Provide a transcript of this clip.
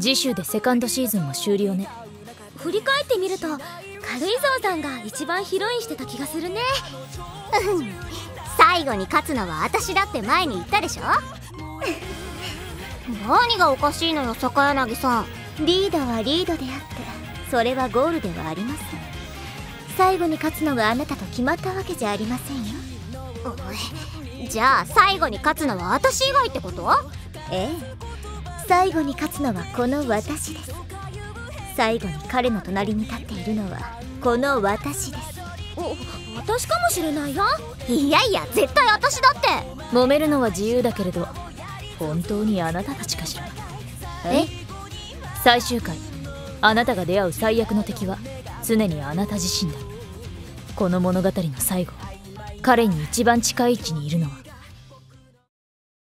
次週でセカンドシーズンも終了ね。振り返ってみると軽井沢さんが一番ヒロインしてた気がするね。うん。最後に勝つのは私だって前に言ったでしょ？何がおかしいのよ坂柳さん。リードはリードであってそれはゴールではありません。最後に勝つのがあなたと決まったわけじゃありませんよ。じゃあ最後に勝つのは私以外ってこと？ええ最後に勝つのはこの私です。最後に彼の隣に立っているのはこの私です。お私かもしれないよ。いやいや絶対私だって。揉めるのは自由だけれど本当にあなたたちかしら。え？最終回。あなたが出会う最悪の敵は常にあなた自身だ。この物語の最後。彼に一番近い位置にいるのは